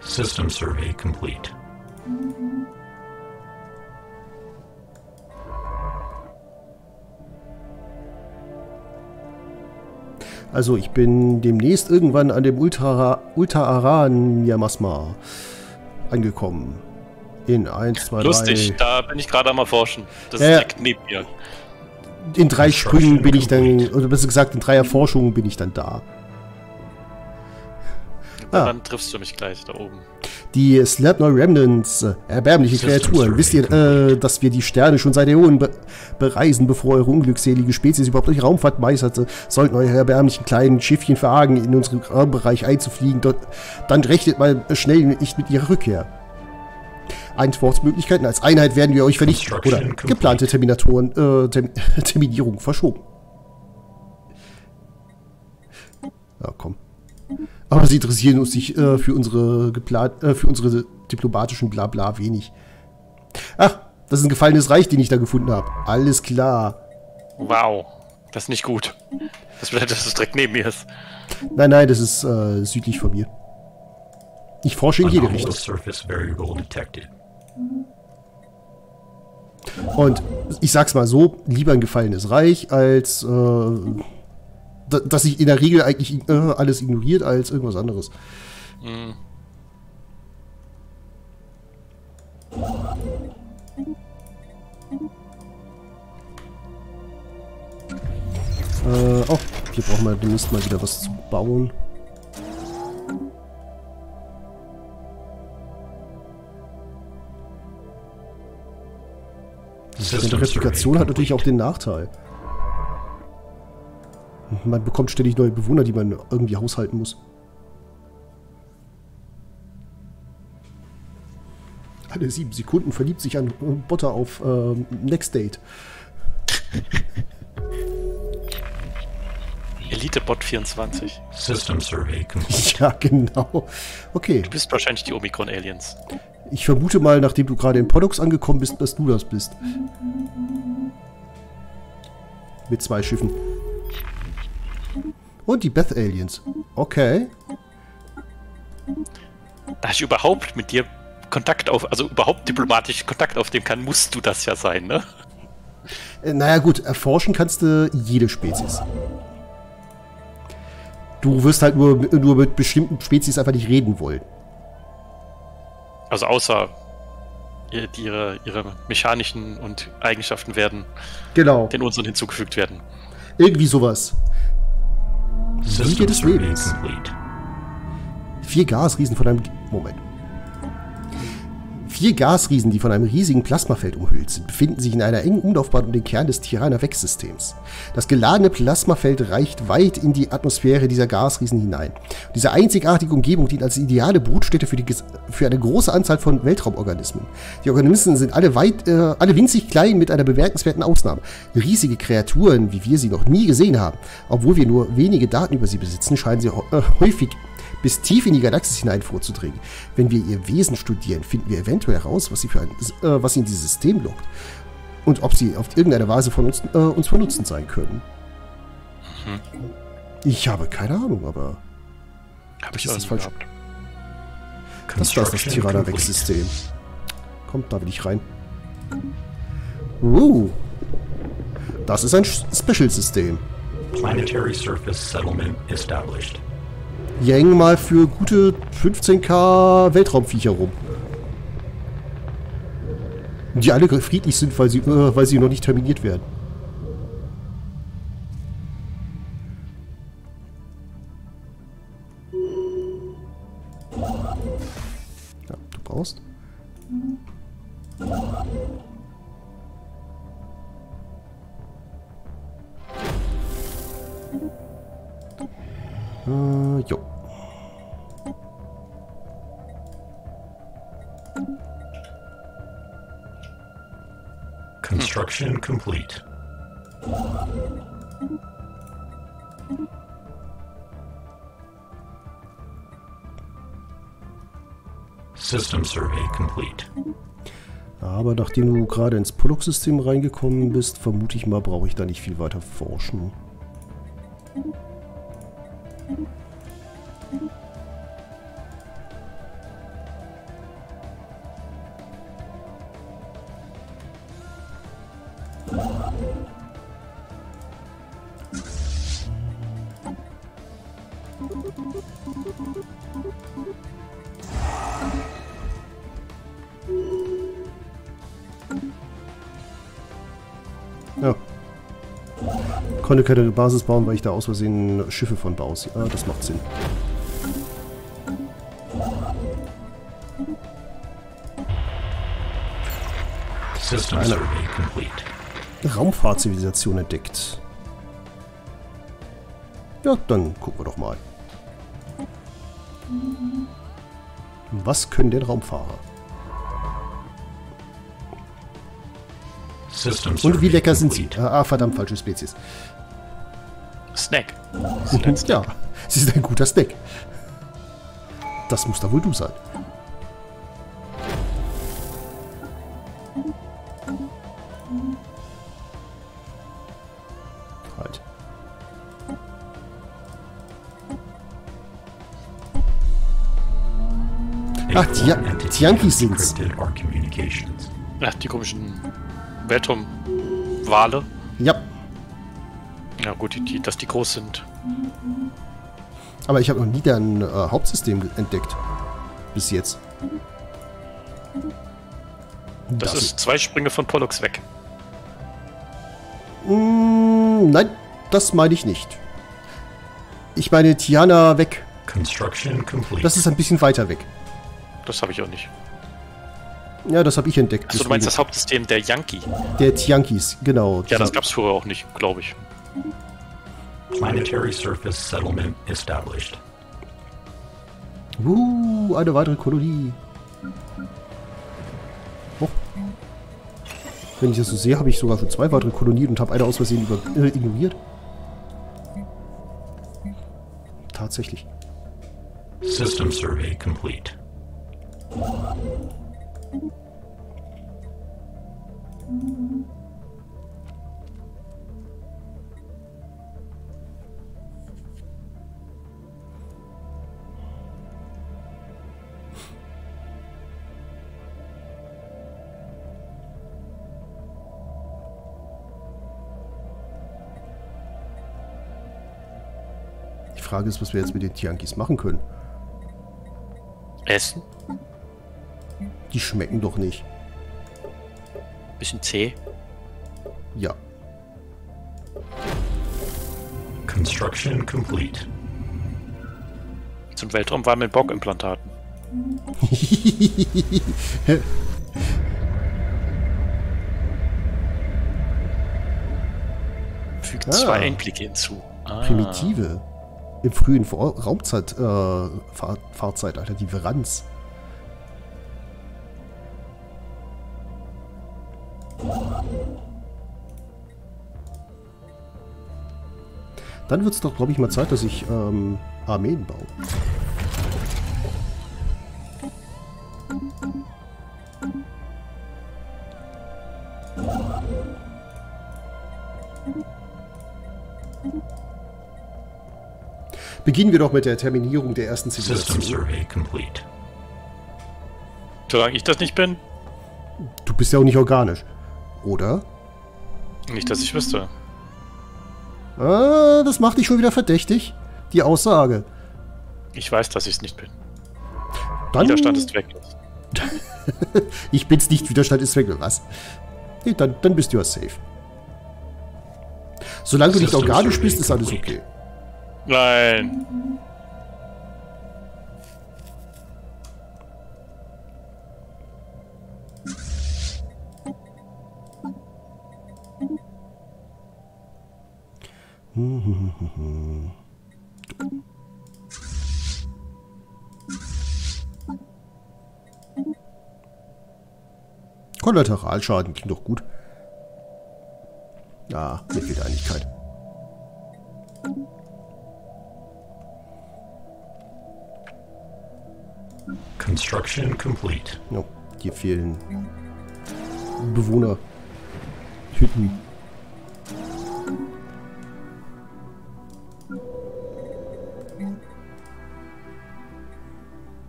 System survey complete. Also ich bin demnächst irgendwann an dem Ultra, Ultra Aran Yamasma angekommen. In 1, 2, 3... Lustig, da bin ich gerade am Erforschen. Das Ja, ist direkt neben mir. In drei Sprüngen bin ich dann, oder besser gesagt in drei Erforschungen bin ich dann da. Ah. dann triffst du mich gleich da oben. Die Slapner Remnants, äh, erbärmliche Systems Kreaturen. Wisst ihr, äh, dass wir die Sterne schon seit Äonen be bereisen, bevor eure unglückselige Spezies überhaupt durch Raumfahrt meisterte? Sollten eure erbärmlichen kleinen Schiffchen verargen, in unseren Raumbereich einzufliegen, dort, dann rechnet mal schnell nicht mit ihrer Rückkehr. Antwortmöglichkeiten. Als Einheit werden wir euch vernichten. Oder geplante Terminatoren, äh, Term Terminierung verschoben. Ja, komm. Aber sie interessieren uns sich äh, für, unsere geplant, äh, für unsere diplomatischen Blabla wenig. Ach, das ist ein gefallenes Reich, den ich da gefunden habe. Alles klar. Wow, das ist nicht gut. Das bedeutet, dass es direkt neben mir ist. Nein, nein, das ist äh, südlich von mir. Ich forsche in jede Richtung. Und ich sag's mal so, lieber ein gefallenes Reich, als äh, dass sich in der Regel eigentlich äh, alles ignoriert, als irgendwas anderes. Hm. Äh, oh, hier brauchen wir demnächst mal wieder was zu bauen. Die System Replikation hat natürlich auch den Nachteil. Man bekommt ständig neue Bewohner, die man irgendwie haushalten muss. Alle sieben Sekunden verliebt sich ein Botter auf ähm, Next Date. Elite Bot 24. System survey. Ja, genau. Okay, Du bist wahrscheinlich die Omikron-Aliens. ich vermute mal, nachdem du gerade in Pollux angekommen bist, dass du das bist. Mit zwei Schiffen. Und die Beth Aliens. Okay. Da ich überhaupt mit dir Kontakt auf, also überhaupt diplomatisch Kontakt aufnehmen kann, musst du das ja sein, ne? Äh, naja gut, erforschen kannst du jede Spezies. Du wirst halt nur, nur mit bestimmten Spezies einfach nicht reden wollen. Also außer ihre, ihre mechanischen und Eigenschaften werden Genau. den unseren hinzugefügt werden. Irgendwie sowas. Linie des Lebens. Vier Gasriesen von einem... Moment. Vier Gasriesen, die von einem riesigen Plasmafeld umhüllt sind, befinden sich in einer engen Umlaufbahn um den Kern des Tirana-Vex-Systems. Das geladene Plasmafeld reicht weit in die Atmosphäre dieser Gasriesen hinein. Diese einzigartige Umgebung dient als ideale Brutstätte für, die, für eine große Anzahl von Weltraumorganismen. Die Organismen sind alle, weit, äh, alle winzig klein mit einer bemerkenswerten Ausnahme. Riesige Kreaturen, wie wir sie noch nie gesehen haben. Obwohl wir nur wenige Daten über sie besitzen, scheinen sie äh, häufig bis tief in die Galaxis hinein vorzudringen. Wenn wir ihr Wesen studieren, finden wir eventuell heraus, was sie, für ein, äh, was sie in dieses System lockt. Und ob sie auf irgendeine Weise von uns, äh, uns von Nutzen sein können. Ich habe keine Ahnung, aber Habe ich Das nie falsch. gehabt. das da ist das Construction Tirana-Vex-System. Kommt, da will ich rein. Uh, das ist ein Special-System. Planetary surface settlement established. Hier hängen mal für gute 15k Weltraumviecher rum. Die alle friedlich sind, weil sie, äh, weil sie noch nicht terminiert werden. Construction complete. System survey complete. Aber nachdem du gerade ins Pollux-System reingekommen bist, vermute ich mal, brauche ich da nicht viel weiter forschen. Konnte keine Basis bauen, weil ich da aus Versehen Schiffe von baue. Ja, das macht Sinn. Complete. Raumfahrtzivilisation entdeckt. Ja, dann gucken wir doch mal. Was können denn Raumfahrer? Und wie lecker sind sie? complete. Ah, verdammt, falsche Spezies. Snack. Ja, sie sind ein guter Snack. Das muss da wohl du sein. Halt. Ach, die, die Yankees sind's. Ach, die komischen Weltraumwale. Ja, Ja gut, die, die, dass die groß sind. aber ich habe noch nie deren äh, Hauptsystem entdeckt. Bis jetzt. Das, ist zwei Sprünge von Pollux weg. Mm, nein, das meine ich nicht. Ich meine Tiana weg. Construction complete. Das ist ein bisschen weiter weg. Das habe ich auch nicht. Ja, das habe ich entdeckt. Achso, du meinst das. Hauptsystem der Yankee. Der Tiankis, genau. Ja, das gab es früher auch nicht, glaube ich. Planetary surface settlement established. Uh, eine weitere Kolonie. Oh. Wenn ich das so sehe, habe ich sogar schon zwei weitere Kolonien und habe eine aus Versehen über, äh, ignoriert. Tatsächlich. System survey complete. Frage ist, was wir jetzt mit den Tiankis machen können. Essen? Die schmecken doch nicht. Bisschen zäh. Ja. Construction complete. Zum Weltraumwal mit Bockimplantaten. Fügt Ah. zwei Einblicke hinzu. Ah. Primitive. Im frühen Raumzeit, äh, Fahr Fahrzeitalter, die Veranz. Dann wird es doch, glaube ich, mal Zeit, dass ich ähm, Armeen baue. Beginnen wir doch mit der Terminierung der ersten System Zivilisation. survey complete. Solange ich das nicht bin, Du bist ja auch nicht organisch. Oder? nicht, dass ich wüsste. Ah, das macht dich schon wieder verdächtig. Die Aussage. Ich weiß, dass ich es nicht bin. Dann, Widerstand ist weg. Ich bin's nicht, Widerstand ist weg, was? Nee, dann, dann bist du ja safe. Solange du nicht organisch bist, ist alles complete. okay. Nein. Kollateralschaden klingt doch gut. Ja, mir fehlt Construction complete. Ja, hier fehlen Bewohner. Hütten.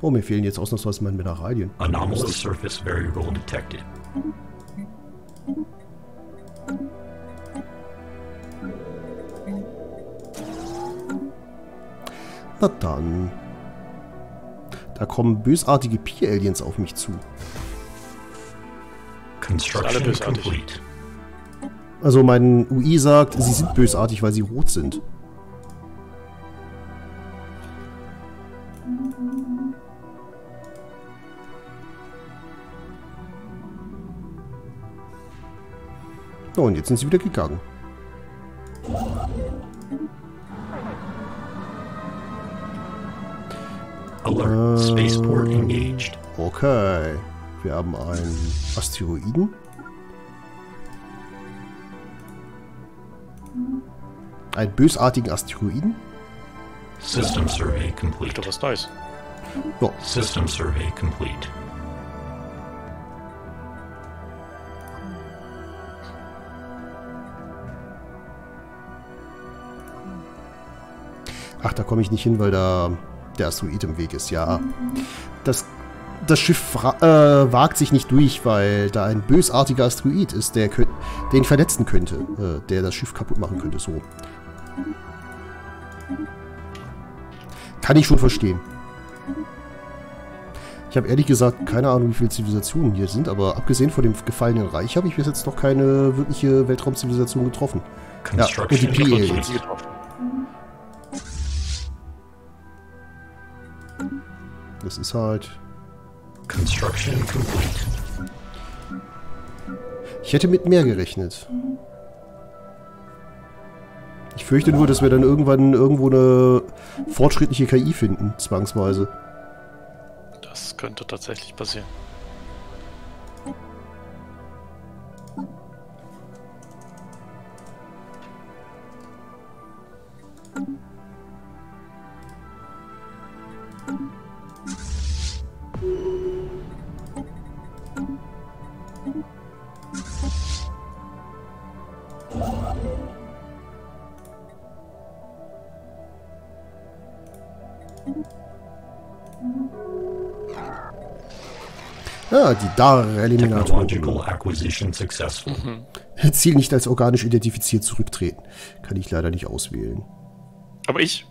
Oh, mir fehlen jetzt ausnahmsweise meine Mineralien. Anomalous surface variable detected. Na dann. Da kommen bösartige Pi-Aliens auf mich zu. Construction complete. Also mein UI sagt, sie sind bösartig, weil sie rot sind. So, und jetzt sind sie wieder gegangen. Alert. Spaceport engaged. Okay. Wir haben einen Asteroiden. Einen bösartigen Asteroiden. System survey complete. doch was Neues. Ja, System survey complete. Ach, da komme ich nicht hin, weil da der Asteroid im Weg ist. Ja, das, das Schiff äh, wagt sich nicht durch, weil da ein bösartiger Asteroid ist, der könnt, den verletzen könnte, äh, der das Schiff kaputt machen könnte. So. Kann ich schon verstehen. Ich habe ehrlich gesagt keine Ahnung, wie viele Zivilisationen hier sind, aber abgesehen von dem gefallenen Reich habe ich bis jetzt noch keine wirkliche Weltraumzivilisation getroffen. Ja, und die Construction Das ist halt Construction complete. Ich hätte mit mehr gerechnet. Ich fürchte nur, dass wir dann irgendwann irgendwo eine fortschrittliche KI finden, zwangsweise. Das könnte tatsächlich passieren. Ah, die Dar-Eliminatoren. Successful. Ziel nicht als organisch identifiziert zurücktreten. Kann ich leider nicht auswählen. Aber ich?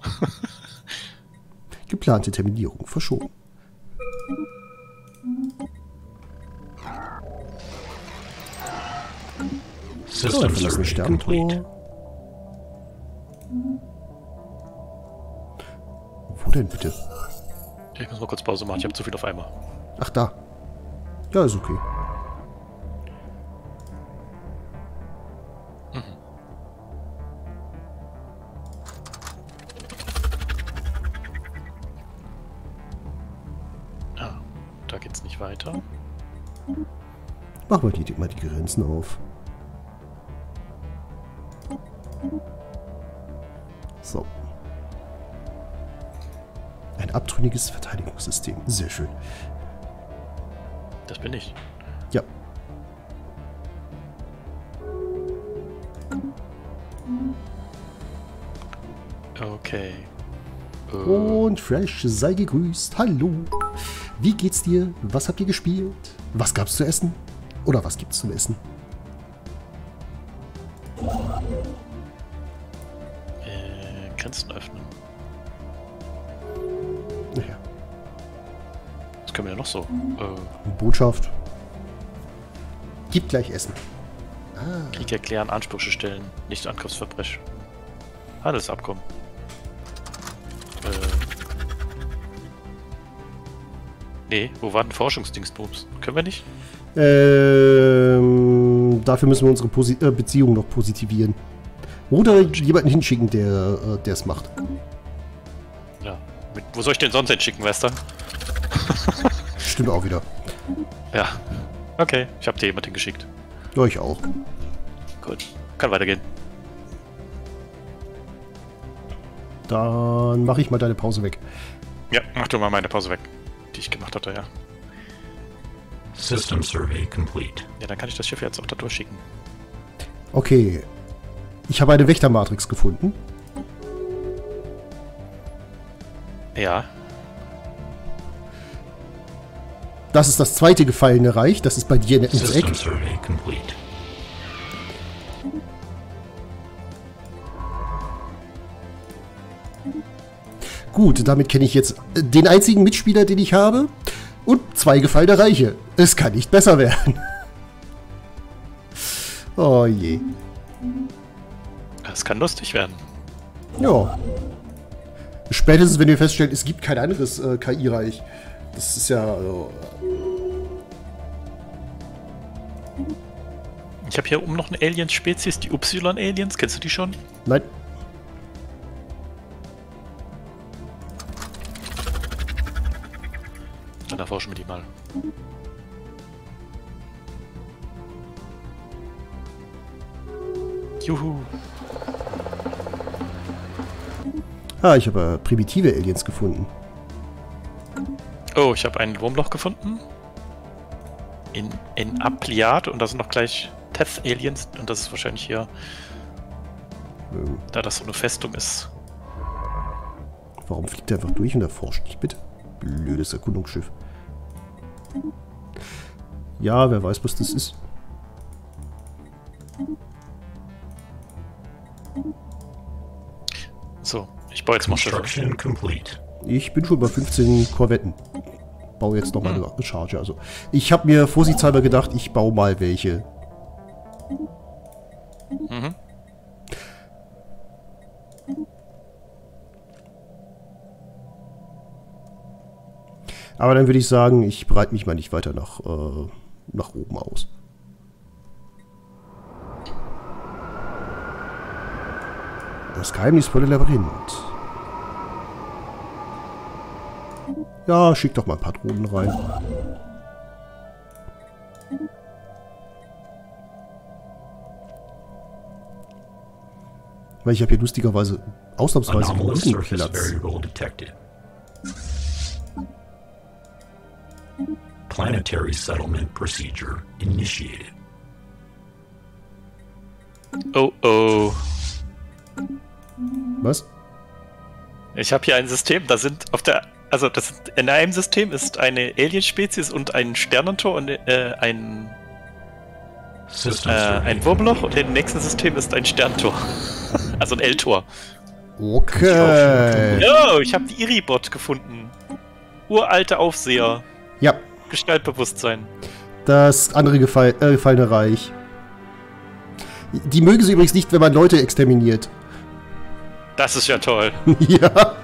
Geplante Terminierung verschoben. So, System complete. Sterntor. Denn bitte? Ich muss mal kurz Pause machen, ich habe zu viel auf einmal. Ach, da. Ja, ist okay. Ah, da geht's nicht weiter. Machen wir die, mal die Grenzen auf. Abtrünniges Verteidigungssystem. Sehr schön. Das bin ich. Ja. Okay. Äh, Und Fresh, sei gegrüßt. Hallo. Wie geht's dir? Was habt ihr gespielt? Was gab's zu essen? Oder was gibt's zum Essen? Äh, Botschaft. Gib gleich Essen. Krieg erklären, Ansprüche stellen, nicht Angriffsverbrechen. Handelsabkommen. Äh. Nee, wo war denn Forschungsdingsbums? Können wir nicht? Ähm, dafür müssen wir unsere Posi äh, Beziehung noch positivieren. Oder jemanden hinschicken, der äh, es macht. Ja. Mit, wo soll ich den sonst hinschicken, Wester? Stimmt auch wieder. Ja. Okay, ich habe dir jemanden geschickt. Ja, ich auch. Gut. Kann weitergehen. Dann mache ich mal deine Pause weg. Ja, mach du mal meine Pause weg, die ich gemacht hatte, ja. System survey complete. Ja, dann kann ich das Schiff jetzt auch da durchschicken. Okay. Ich habe eine Wächtermatrix gefunden. Ja. Das ist das zweite gefallene Reich. Das ist bei dir ins System Eck. survey complete. Gut, damit kenne ich jetzt den einzigen Mitspieler, den ich habe. Und zwei gefallene Reiche. Es kann nicht besser werden. Oh je. Es kann lustig werden. Ja. Spätestens, wenn wir feststellen, es gibt kein anderes äh, KI-Reich. Das ist ja... Äh, Ich habe hier oben noch eine Alien-Spezies, die Y-Aliens. Kennst du die schon? nein. Dann erforschen wir die mal. Juhu. Ah, ich habe äh, primitive Aliens gefunden. Oh, ich habe ein Wurmloch gefunden. In, in Apliat und da sind noch gleich Teth Aliens und das ist wahrscheinlich hier, da das so eine Festung ist. warum fliegt er einfach durch und erforscht nicht bitte? Blödes Erkundungsschiff. Ja, wer weiß, was das ist. So, ich baue jetzt mal Schiffe. Construction complete. Ich bin schon bei 15 Korvetten. Baue jetzt noch mal eine Charge. Also, ich habe mir vorsichtshalber gedacht, ich baue mal welche. Mhm. Aber dann würde ich sagen, ich breite mich mal nicht weiter nach, äh, nach oben aus. Das geheimnisvolle Labyrinth. Ja, schick doch mal ein paar Drohnen rein. Weil ich habe hier lustigerweise ausnahmsweise surface Platz. Planetary settlement procedure initiated. Oh oh. Was? Ich habe hier ein System, da sind auf der. Also das in einem System ist eine Alien-Spezies und ein Sternentor und äh, ein, äh, ein Wurmloch und im nächsten System ist ein Sterntor. also ein L-Tor. Okay. Oh, ich habe die Iribot gefunden. Uralte Aufseher. Ja, Gestaltbewusstsein. das andere gefall, äh, gefallene Reich. Die mögen sie übrigens nicht, wenn man Leute exterminiert. Das ist ja toll. ja.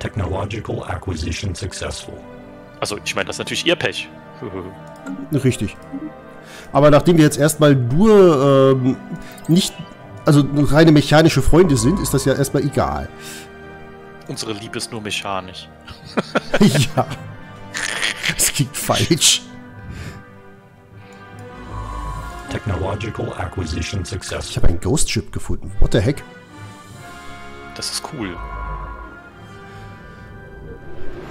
Technological acquisition successful. Also, ich meine, das ist natürlich ihr Pech. Richtig. Aber nachdem wir jetzt erstmal nur ähm, nicht, also reine mechanische Freunde sind, ist das ja erstmal egal. Unsere Liebe ist nur mechanisch. ja. Das klingt falsch. Technological acquisition Ich successful. habe ein Ghost Ship gefunden. What the heck? Das ist cool.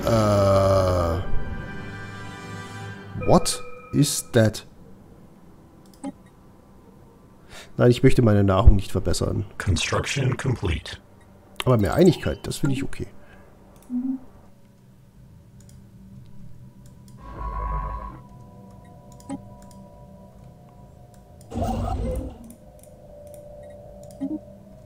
Äh. What is that? Nein, ich möchte meine Nahrung nicht verbessern. Construction complete. Aber mehr Einigkeit, das finde ich okay.